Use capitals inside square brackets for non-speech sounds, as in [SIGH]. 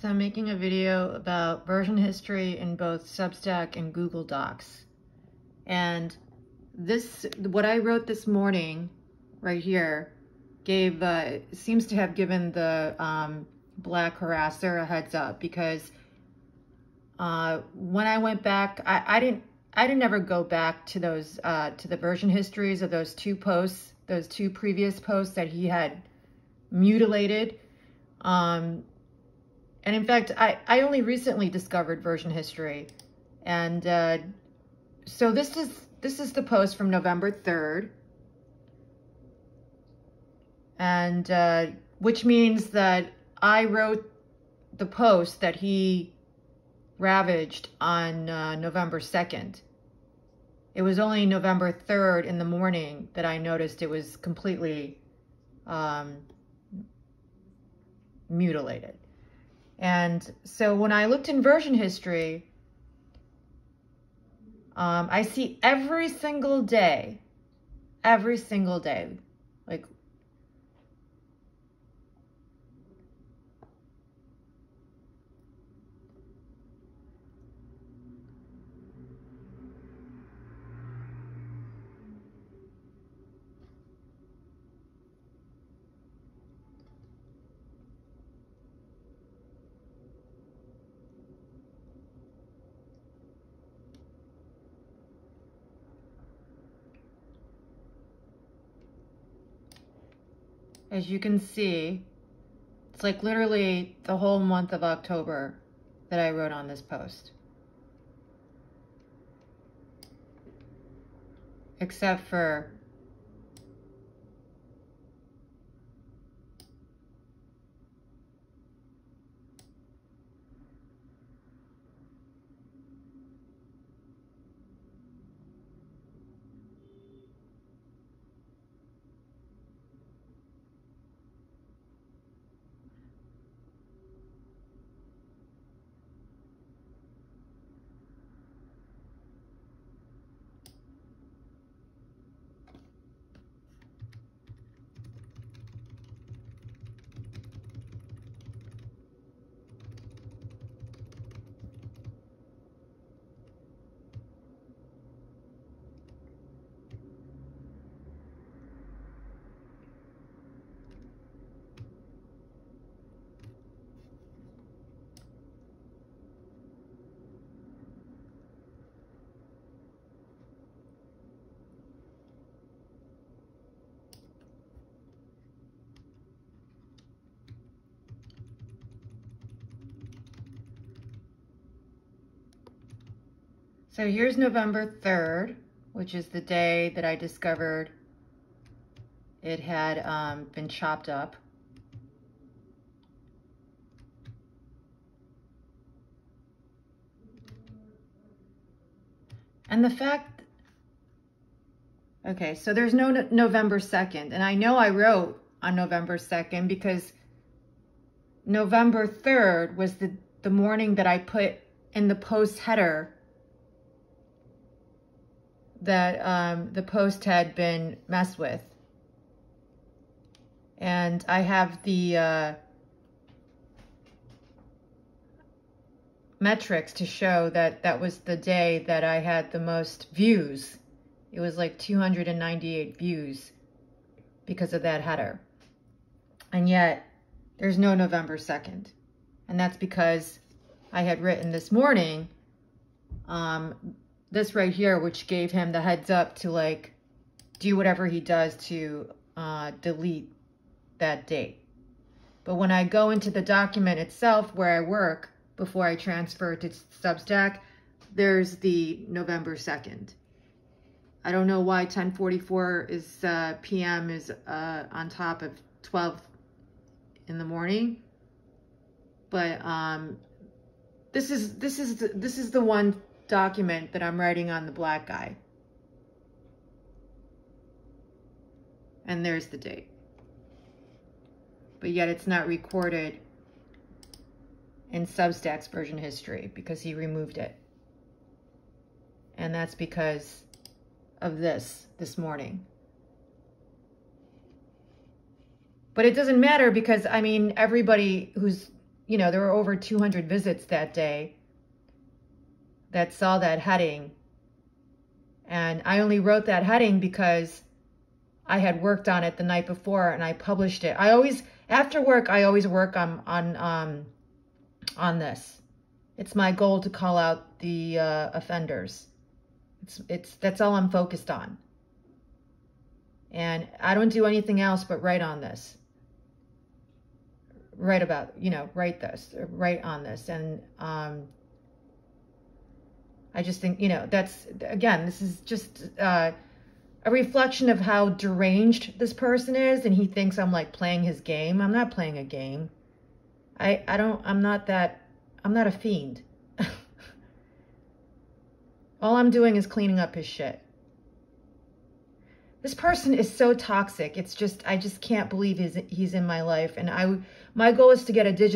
So I'm making a video about version history in both Substack and Google Docs. And this, what I wrote this morning right here, gave, uh, seems to have given the um, black harasser a heads up because uh, when I went back, I, I didn't, I didn't ever go back to those, uh, to the version histories of those two posts, those two previous posts that he had mutilated. Um, and in fact, I, I only recently discovered version history. And uh, so this is this is the post from November 3rd. And uh, which means that I wrote the post that he ravaged on uh, November 2nd. It was only November 3rd in the morning that I noticed it was completely um, mutilated. And so when I looked in version history, um, I see every single day, every single day, like as you can see, it's like literally the whole month of October that I wrote on this post. Except for So here's November 3rd, which is the day that I discovered it had um, been chopped up. And the fact, okay, so there's no November 2nd. And I know I wrote on November 2nd because November 3rd was the, the morning that I put in the post header that um, the post had been messed with. And I have the uh, metrics to show that that was the day that I had the most views. It was like 298 views because of that header. And yet, there's no November 2nd. And that's because I had written this morning um, this right here, which gave him the heads up to like do whatever he does to uh, delete that date. But when I go into the document itself where I work before I transfer to Substack, there's the November 2nd. I don't know why 1044 is uh, PM is uh, on top of 12 in the morning, but um, this is this is this is the one document that I'm writing on the black guy. And there's the date. But yet it's not recorded in Substack's version history because he removed it. And that's because of this, this morning. But it doesn't matter because, I mean, everybody who's you know, there were over 200 visits that day that saw that heading. And I only wrote that heading because I had worked on it the night before and I published it. I always, after work, I always work on, on, um, on this. It's my goal to call out the uh, offenders. It's, it's, that's all I'm focused on. And I don't do anything else but write on this. Write about, you know, write this, write on this. And um, I just think, you know, that's, again, this is just uh, a reflection of how deranged this person is. And he thinks I'm like playing his game. I'm not playing a game. I, I don't, I'm not that, I'm not a fiend. [LAUGHS] All I'm doing is cleaning up his shit. This person is so toxic. It's just, I just can't believe he's, he's in my life. And I, my goal is to get a digital